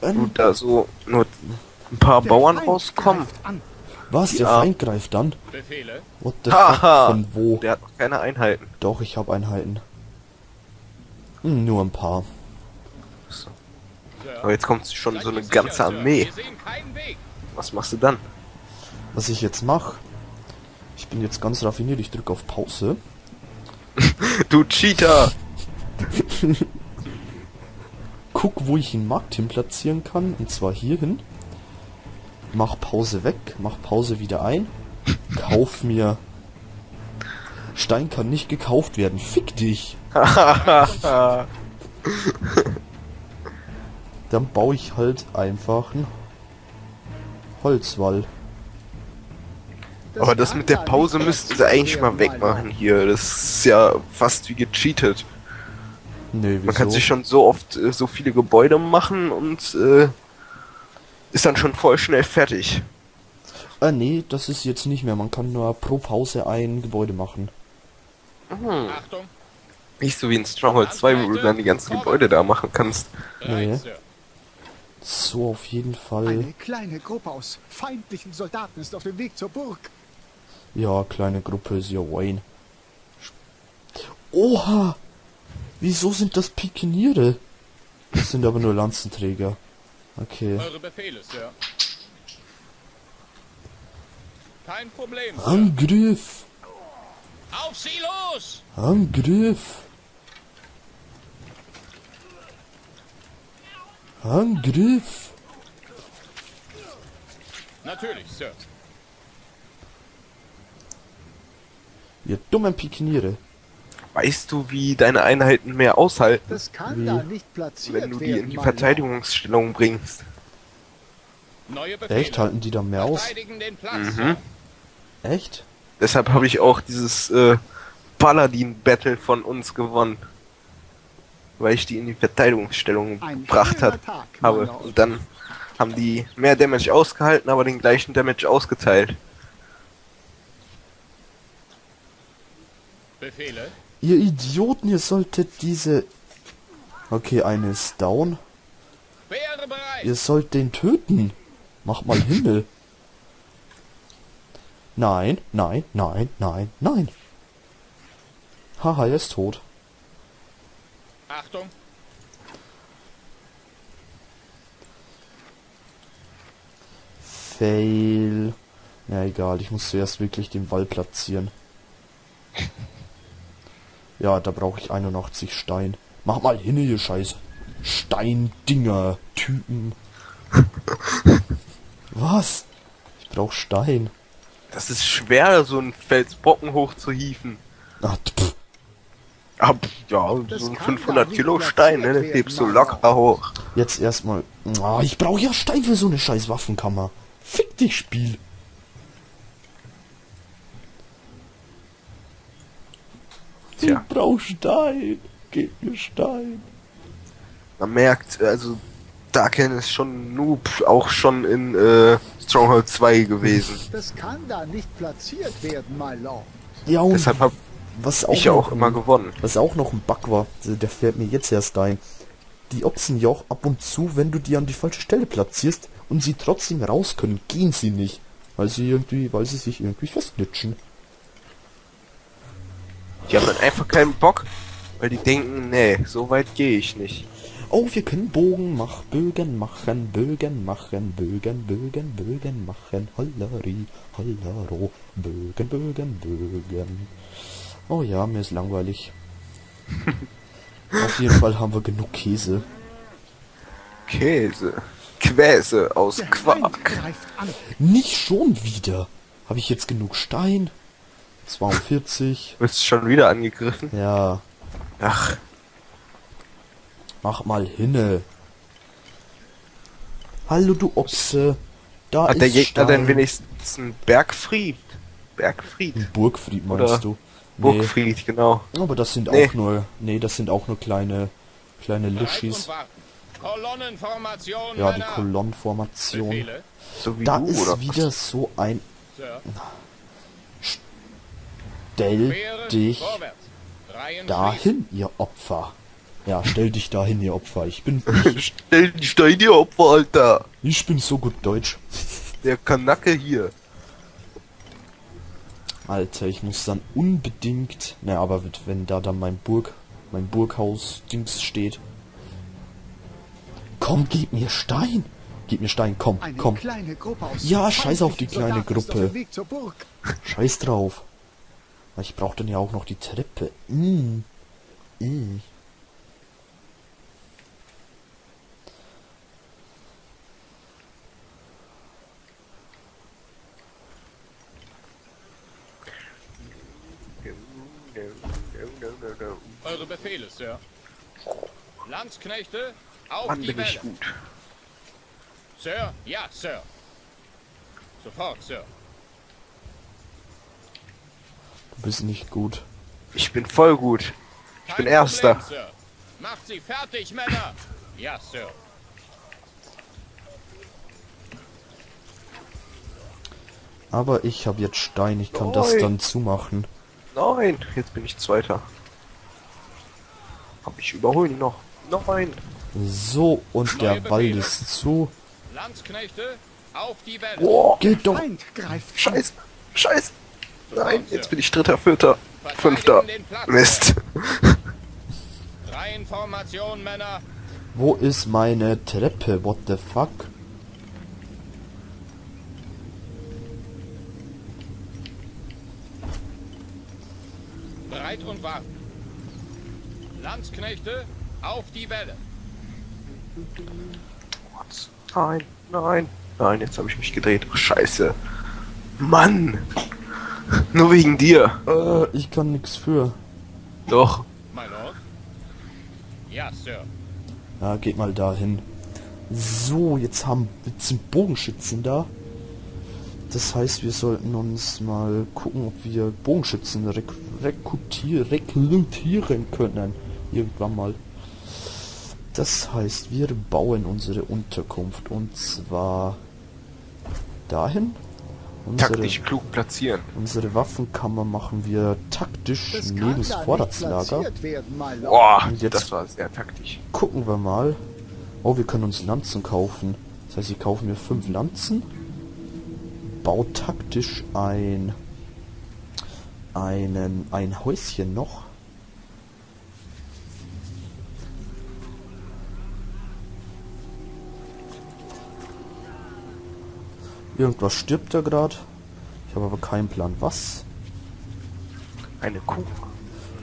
Gut, da so nur ein paar Bauern rauskommen. Was? Der Ja. Feind greift an? Befehle? What the Haha. fuck? Von wo? Der hat noch keine Einheiten. Doch, ich habe Einheiten. Hm, nur ein paar. Sir. Aber jetzt kommt schon Seid so eine sicher, ganze? Armee. Was machst du dann? Was ich jetzt mache, ich bin jetzt ganz raffiniert, ich drücke auf Pause. Du Cheater! Guck, wo ich einen Markt hin platzieren kann, und zwar hier hin. Mach Pause weg, mach Pause wieder ein. Kauf mir. Stein kann nicht gekauft werden. Fick dich! Dann baue ich halt einfach einen Holzwall. Aber das mit der Pause müssten sie eigentlich mal wegmachen hier. Das ist ja fast wie gecheatet. Nee, wieso? Man kann sich schon so oft äh, so viele Gebäude machen und äh, ist dann schon voll schnell fertig. Ah, nee, das ist jetzt nicht mehr. Man kann nur pro Pause ein Gebäude machen. Achtung. Nicht so wie in Stronghold 2, wo du dann die ganzen Gebäude da machen kannst. Nee. So, auf jeden Fall. Eine kleine Gruppe aus feindlichen Soldaten ist auf dem Weg zur Burg. Ja, kleine Gruppe ist ja Wayne. Oha! Wieso sind das Pikeniere? Das sind aber nur Lanzenträger. Okay. Eure Befehle, Sir. Kein Problem, Sir. Angriff! Auf sie los! Angriff! Angriff! Natürlich, Sir. Ihr dummen Pikeniere. Weißt du, wie deine Einheiten mehr aushalten, Das kann da nicht platziert wenn du die werden, in die Verteidigungsstellung bringst? Echt? Halten die da mehr aus? Verteidigen den Platz, Mhm. Echt? Deshalb habe ich auch dieses äh, Paladin-Battle von uns gewonnen. Weil ich die in die Verteidigungsstellung Ein gebracht hat, Tag, habe. Und dann haben die mehr Damage ausgehalten, aber den gleichen Damage ausgeteilt. Befehle. Ihr Idioten, ihr solltet diese... Okay, eine ist down. Ihr sollt den töten. Mach mal Himmel. Nein, nein, nein, nein, nein. Haha, er ist tot. Achtung. Fail. Na egal, ich muss zuerst wirklich den Wall platzieren. Ja, da brauche ich 81 Stein. Mach mal hin, ihr scheiß Steindinger, Typen. Was? Ich brauch Stein. Das ist schwer, so einen Felsbrocken hochzuhieven. Ah, pff. Ab, ja, Das so ein kann 500 doch Kilo Stein, ne, den hebst du locker hoch. Jetzt erstmal. Ah, ich brauche ja Stein für so eine scheiß Waffenkammer. Fick dich, Spiel. Tja. Ich brauch Stein. Gib mir Stein. Man merkt, also Darken ist schon Noob, auch schon in äh, Stronghold 2 gewesen. Das kann da nicht platziert werden, mein Lord. Ja, und Deshalb habe was auch ich ja noch auch immer ein- gewonnen. Was auch noch ein Bug war, also der fällt mir jetzt erst ein. Die Ochsen ja auch ab und zu, wenn du die an die falsche Stelle platzierst und sie trotzdem raus können, gehen sie nicht. Weil sie irgendwie, weil sie sich irgendwie festglitschen. Die haben dann einfach keinen Bock, weil die denken, nee, so weit gehe ich nicht. Oh, wir können Bogen mach, Bögen machen, Bögen machen, Bögen, Bögen, Bögen machen, Holleri, Hollero, Bögen, Bögen, Bögen. Oh ja, mir ist langweilig. Auf jeden Fall haben wir genug Käse. Käse. Quäse aus Quark. Nicht schon wieder. Habe ich jetzt genug Stein? 42. Du bist schon wieder angegriffen. Ja, Ach, mach mal hinne. Hallo du Ochse. Da hat ist der Gegner denn wenigstens einen Bergfried? Bergfried. Burgfried meinst Oder du? Nee. Burgfried, genau. Aber das sind Nee. auch nur, nee, das sind auch nur kleine, kleine Luschis. Ja, die. Kolonnenformation. So wie Da du, ist oder? wieder so ein, Sir. Stell dich dahin, ihr Opfer. Ja, stell dich da hin, ihr Opfer. Ich bin, ich, Stell die Steine Opfer, Alter. ich bin so gut Deutsch. Der Kanacke hier. Alter, ich muss dann unbedingt. Na, aber wenn da dann mein Burg, mein Burghaus-Dings steht. Komm, gib mir Stein! Gib mir Stein, komm, Eine komm. kleine Gruppe aus Ja, scheiß auf die kleine Gruppe. dem Weg zur Burg. Scheiß drauf. Ich brauch dann ja auch noch die Treppe. Mm. Mm. Eure Befehle, Sir. Landsknechte, auf Mann, die bin Welle. ich gut. Sir, ja, Sir. Sofort, Sir. Du bist nicht gut. Ich bin voll gut. Ich bin Kein Erster. Problem. Macht sie fertig, Männer. Ja, Sir. Aber ich habe jetzt Stein, ich kann das Nein. dann zumachen. Nein, jetzt bin ich Zweiter. Hab ich überholen ihn noch. Nein. So, und der Neue Wald Befehle. ist zu. Landsknechte, auf die Welle. Boah, Geht doch. Feind greift scheiße. Scheiße. Nein, jetzt bin ich Dritter, Vierter, Fünfter. Mist. Wo ist meine Treppe? What the fuck? Bereit und warten. Landsknechte, auf die Welle. Nein, nein. Nein, jetzt habe ich mich gedreht. Ach, scheiße. Mann. Nur wegen dir. Äh, ich kann nix für. Doch. My Lord. Ja, Sir. Ja, geht mal dahin. So, jetzt haben jetzt sind Bogenschützen da. Das heißt, wir sollten uns mal gucken, ob wir Bogenschützen rek rekrutier rekrutieren können. Irgendwann mal. Das heißt, wir bauen unsere Unterkunft und zwar dahin. Unsere, Taktisch klug platzieren. unsere Waffenkammer machen wir taktisch Das neben das Vorratslager. werden. Boah, Und jetzt- das war sehr taktisch. gucken wir mal. Oh, wir können uns Lanzen kaufen. Das heißt, ich kaufe mir fünf Lanzen, bau taktisch ein einen ein Häuschen noch. Irgendwas stirbt da gerade. Ich habe aber keinen Plan. Was? Eine Kuh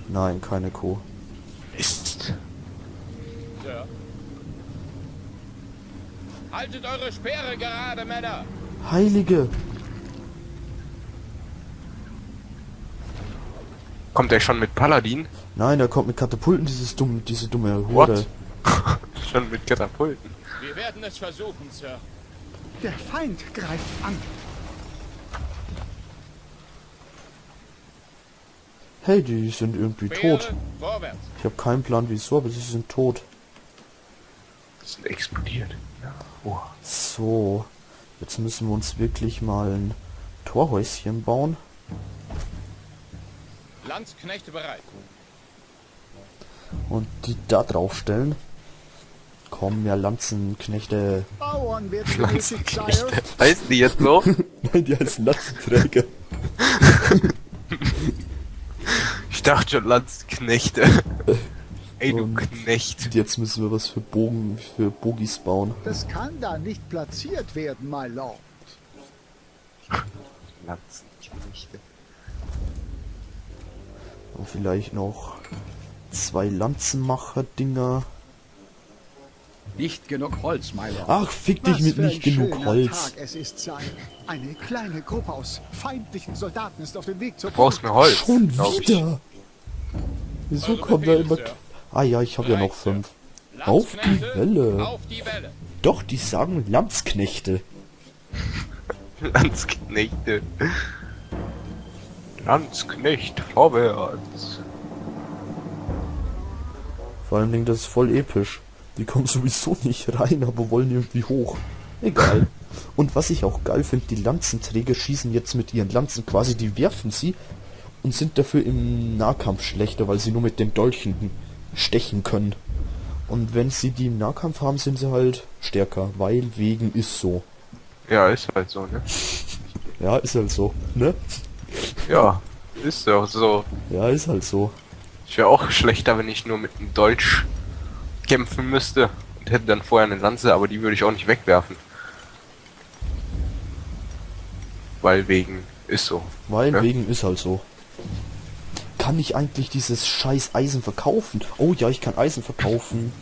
Nein, keine Kuh. ist. Sir. Haltet eure Speere gerade, Männer. Heilige! Kommt er schon mit Paladin? Nein, da kommt mit Katapulten dieses dumme, diese dumme What? Hure. schon mit Katapulten. Wir werden es versuchen, Sir. Der Feind greift an. Hey, die sind irgendwie tot. Ich habe keinen Plan wieso, aber sie sind tot. Das sind explodiert. Ja. Oh. So, jetzt müssen wir uns wirklich mal ein Torhäuschen bauen. Landsknechte bereit. Und die da drauf stellen. Komm, ja, Lanzenknechte. Bauern werden. Pflanzenknechte. Heißt die jetzt so? Nein, die als Lanzenträger. Ich dachte schon Landsknechte. Ey, du Und- Knecht. Und jetzt müssen wir was für Bogen, für Bogis bauen. Das kann da nicht platziert werden, my lord. Landsknechte. Und vielleicht noch zwei Lanzenmacher-Dinger. Nicht genug Holz, my lord. Ach, fick dich Was mit nicht genug Holz. Tag es ist, Sire. Eine kleine Gruppe aus feindlichen Soldaten ist auf dem Weg zur Du brauchst mehr Holz. Schon wieder. Wieso Eure kommt da immer... Ah ja, ich habe ja noch fünf. Auf die Welle. Auf die Welle. Doch, die sagen Landsknechte. Landsknechte. Landsknecht, vorwärts. Vor allem, das ist voll episch. Die kommen sowieso nicht rein, aber wollen irgendwie hoch. Egal. Und was ich auch geil finde, die Lanzenträger schießen jetzt mit ihren Lanzen quasi, die werfen sie und sind dafür im Nahkampf schlechter, weil sie nur mit den Dolchen stechen können. Und wenn sie die im Nahkampf haben, sind sie halt stärker, weil wegen ist so. Ja, ist halt so, ne? Ja, ist halt so, ne? Ja, ist doch so. Ja, ist halt so. Ich wäre auch schlechter, wenn ich nur mit einem Deutsch kämpfen müsste und hätte dann vorher eine Lanze, aber die würde ich auch nicht wegwerfen. Weil wegen ist so. Weil Ja. wegen ist halt so. Kann ich eigentlich dieses scheiß Eisen verkaufen? Oh ja, ich kann Eisen verkaufen.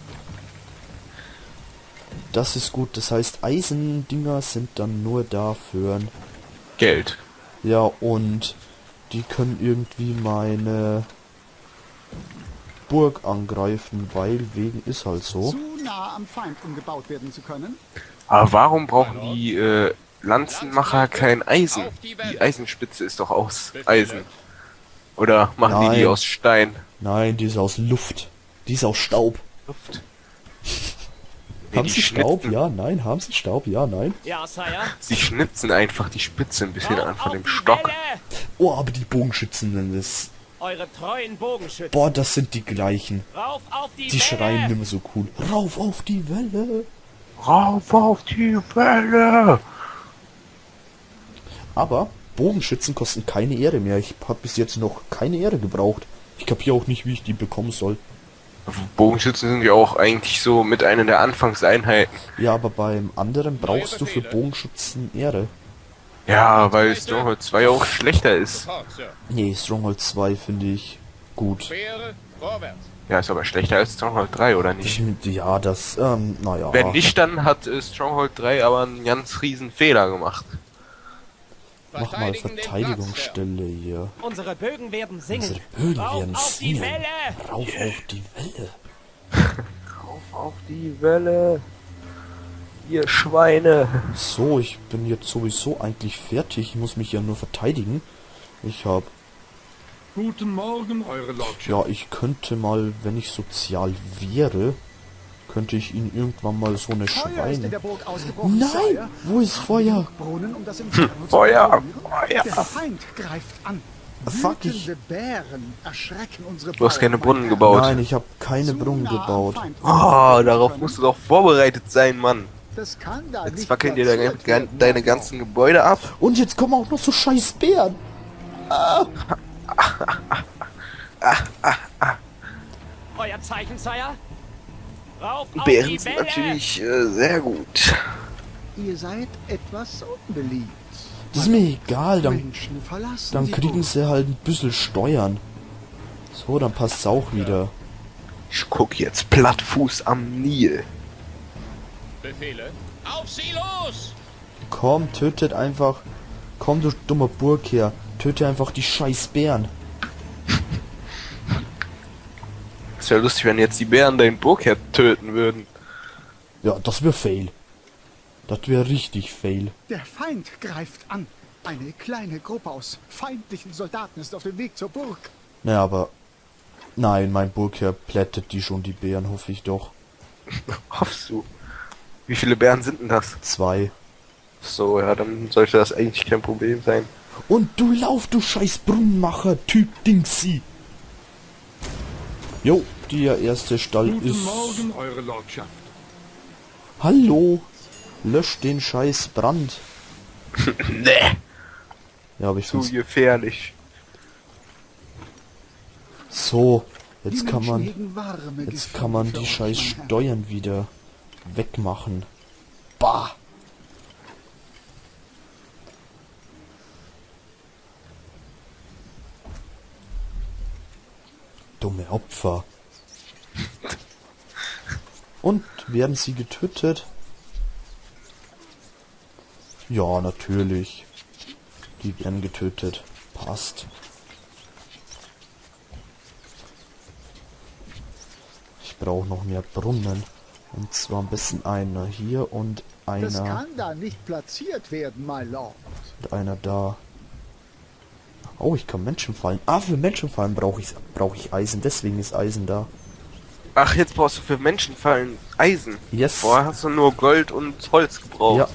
Das ist gut. Das heißt, Eisendinger sind dann nur dafür. Geld. Ja, und die können irgendwie meine Burg angreifen, weil wegen ist halt so. Zu nah am Feind umgebaut werden zu können. Aber warum brauchen die äh, Lanzenmacher kein Eisen? Die Eisenspitze ist doch aus Eisen. Oder machen die die Nein. aus Stein? Nein, die ist aus Luft. Die ist aus Staub. Luft. Nee, haben die sie Staub? schnitzen- Ja, nein. Haben sie Staub? Ja, nein. Ja. Sie schnitzen einfach die Spitze ein bisschen an von dem die Stock. Welle! Oh, aber die Bogenschützen, das... Eure treuen Bogenschützen. Boah, das sind die gleichen. Rauf auf die, Die Welle! schreien immer so cool. Rauf auf die Welle. Rauf auf die Welle! Aber Bogenschützen kosten keine Ehre mehr. Ich habe bis jetzt noch keine Ehre gebraucht. Ich kapiere auch nicht, wie ich die bekommen soll. Bogenschützen sind ja auch eigentlich so mit einer der Anfangseinheiten. Ja, aber beim anderen brauchst du für. Bogenschützen Ehre. Ja, weil Stronghold 2 auch schlechter ist. Nee, Stronghold 2 finde ich gut. Ja, ist aber schlechter als Stronghold 3, oder nicht? Ich, ja, das, ähm, naja. Wenn nicht, dann hat äh, Stronghold 3 aber einen ganz riesen Fehler gemacht. Mach mal. Verteidigungsstelle hier. Unsere Bögen werden singen. Unsere Bögen Rauf werden auf die singen. Welle! Rauf auf die Welle. Rauf auf die Welle! Ihr Schweine! So, ich bin jetzt sowieso eigentlich fertig. Ich muss mich ja nur verteidigen. Ich hab, Guten Morgen, Eure Lordschaft. ja, ich könnte mal, wenn ich sozial wäre, könnte ich ihn irgendwann mal so eine Feuer Schweine... Nein! Sire. Wo ist Feuer? Brunnen, um zu Feuer. Feuer. Der Feind greift an. Fuck, ich- Wütende Bären erschrecken unsere Du hast keine Brunnen gebaut. Nein, ich habe keine. Brunnen gebaut. Oh, darauf musst du doch vorbereitet sein, Mann. Das kann da Jetzt nicht wackeln dir deine, werden, deine ganzen Gebäude ab. Und jetzt kommen auch noch so scheiß Bären. Euer Zeichen, Sire? Rauf auf Bären sind natürlich äh, sehr gut. Ihr seid etwas unbeliebt. Das ist mir egal, dann, dann kriegen sie halt ein bisschen Steuern. So, dann passt's auch wieder. Ich guck jetzt Plattfuß am Nil. Befehle. Auf sie los! Komm, tötet einfach. Komm, du dummer Burgherr. Töte einfach die scheiß Bären. Es wäre lustig, wenn jetzt die Bären deinen Burgherr töten würden. Ja, das wäre fail. Das wäre richtig fail. Der Feind greift an. Eine kleine Gruppe aus feindlichen Soldaten ist auf dem Weg zur Burg. Naja, aber... Nein, mein Burgherr plättet die schon, die Bären, hoffe ich doch. Hoffst du? Wie viele Bären sind denn das? Zwei. So, ja, dann sollte das eigentlich kein Problem sein. Und du lauf, du scheiß Brunnenmacher, Typ Dingsy. Jo, der erste Stall Guten ist... Morgen, Eure Lordschaft. Hallo. Lösch den scheiß Brand. Nee. Ja, aber ich Zu find's gefährlich. so. Die Jetzt kann man... Jetzt kann man die scheiß. Steuern wieder wegmachen. Bah! Dumme Opfer. Und werden sie getötet? Ja, natürlich. Die werden getötet. Passt. Ich brauche noch mehr Brunnen. Und zwar am besten einer hier und Das einer kann da nicht platziert werden, my Lord. und einer da. Oh, ich kann Menschen fallen. Ah, für Menschen fallen brauche ich brauche ich Eisen. Deswegen ist Eisen da. Ach, jetzt brauchst du für Menschenfallen Eisen. Yes. Vorher hast du nur Gold und Holz gebraucht. Ja,